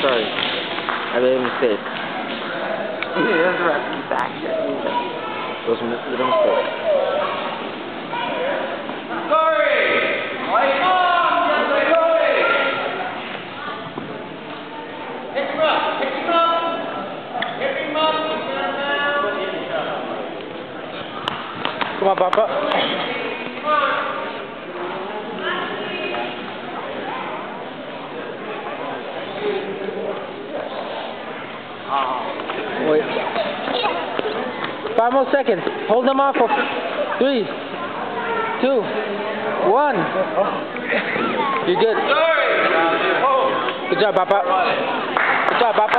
Sorry. I made a mistake. There's a ref back here. It was a little mistake. Come on, Papa. Wait. Five more seconds. Hold them off for three, two, one. You're good. Good job, Papa. Good job, Papa.